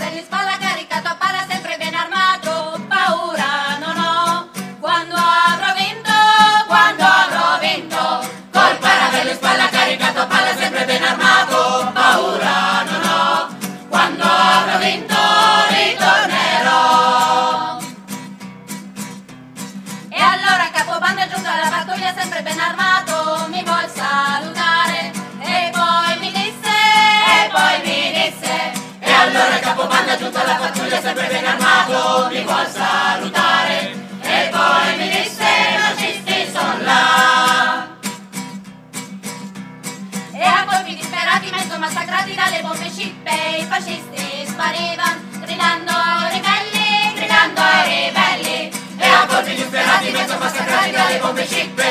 escola, velha. fa salutare e poi mi disse nazisti sono là. E a colpi disperati mezzo massacrati dalle bombe scippe i fascisti sparivano gridando ribelli, gridando ribelli. E a colpi disperati mezzo massacrati dalle bombe scippe